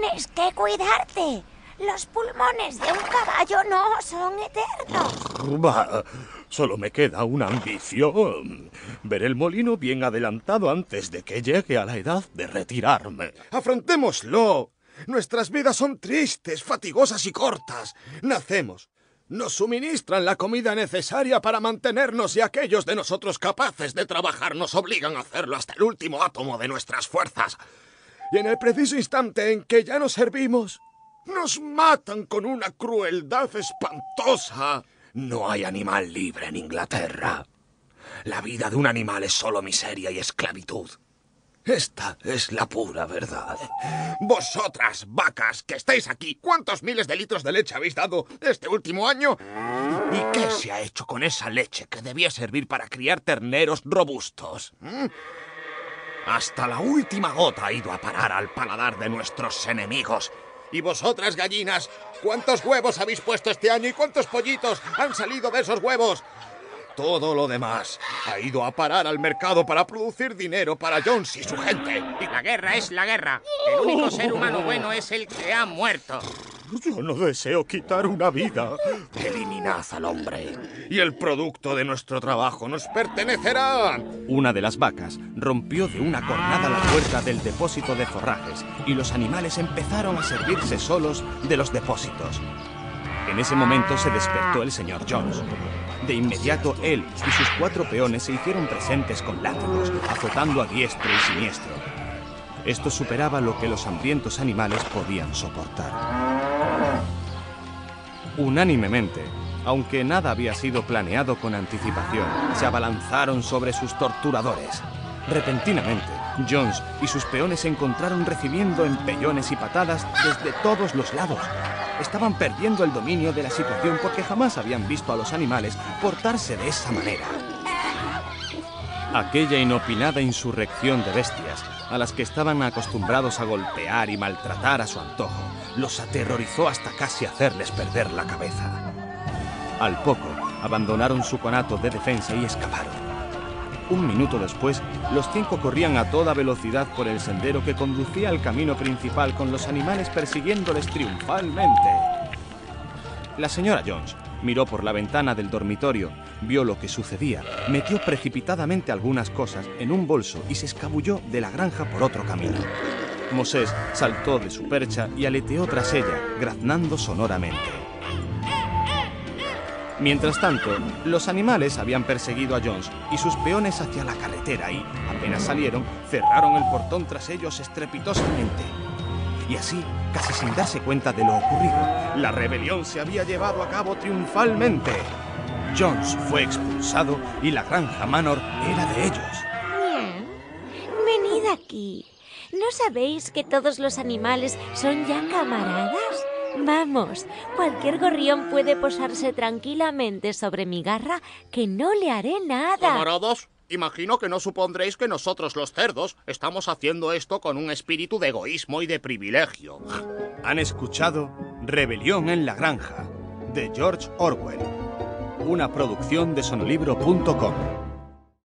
Tienes que cuidarte. Los pulmones de un caballo no son eternos. Bah, solo me queda una ambición. Ver el molino bien adelantado antes de que llegue a la edad de retirarme. Afrontémoslo. Nuestras vidas son tristes, fatigosas y cortas. Nacemos. Nos suministran la comida necesaria para mantenernos y aquellos de nosotros capaces de trabajar nos obligan a hacerlo hasta el último átomo de nuestras fuerzas. Y en el preciso instante en que ya nos servimos, nos matan con una crueldad espantosa. No hay animal libre en Inglaterra. La vida de un animal es solo miseria y esclavitud. Esta es la pura verdad. Vosotras, vacas, que estáis aquí, ¿cuántos miles de litros de leche habéis dado este último año? ¿Y qué se ha hecho con esa leche que debía servir para criar terneros robustos? ¿Mm? Hasta la última gota ha ido a parar al paladar de nuestros enemigos ¿Y vosotras, gallinas? ¿Cuántos huevos habéis puesto este año y cuántos pollitos han salido de esos huevos? Todo lo demás ha ido a parar al mercado para producir dinero para Jones y su gente. La guerra es la guerra. El único ser humano bueno es el que ha muerto. Yo no deseo quitar una vida. Eliminad al hombre. Y el producto de nuestro trabajo nos pertenecerá. Una de las vacas rompió de una cornada la puerta del depósito de forrajes y los animales empezaron a servirse solos de los depósitos. En ese momento se despertó el señor Jones. De inmediato él y sus cuatro peones se hicieron presentes con látigos, azotando a diestro y siniestro. Esto superaba lo que los hambrientos animales podían soportar. Unánimemente, aunque nada había sido planeado con anticipación, se abalanzaron sobre sus torturadores. Repentinamente, Jones y sus peones se encontraron recibiendo empellones y patadas desde todos los lados. Estaban perdiendo el dominio de la situación porque jamás habían visto a los animales portarse de esa manera. Aquella inopinada insurrección de bestias, a las que estaban acostumbrados a golpear y maltratar a su antojo, los aterrorizó hasta casi hacerles perder la cabeza. Al poco, abandonaron su conato de defensa y escaparon. Un minuto después, los cinco corrían a toda velocidad por el sendero que conducía al camino principal con los animales persiguiéndoles triunfalmente. La señora Jones miró por la ventana del dormitorio, vio lo que sucedía, metió precipitadamente algunas cosas en un bolso y se escabulló de la granja por otro camino. Mosés saltó de su percha y aleteó tras ella, graznando sonoramente. Mientras tanto, los animales habían perseguido a Jones y sus peones hacia la carretera y, apenas salieron, cerraron el portón tras ellos estrepitosamente. Y así, casi sin darse cuenta de lo ocurrido, la rebelión se había llevado a cabo triunfalmente. Jones fue expulsado y la granja Manor era de ellos. Aquí. ¿No sabéis que todos los animales son ya camaradas? Vamos, cualquier gorrión puede posarse tranquilamente sobre mi garra que no le haré nada. Camaradas, imagino que no supondréis que nosotros los cerdos estamos haciendo esto con un espíritu de egoísmo y de privilegio. Han escuchado Rebelión en la Granja, de George Orwell, una producción de sonolibro.com.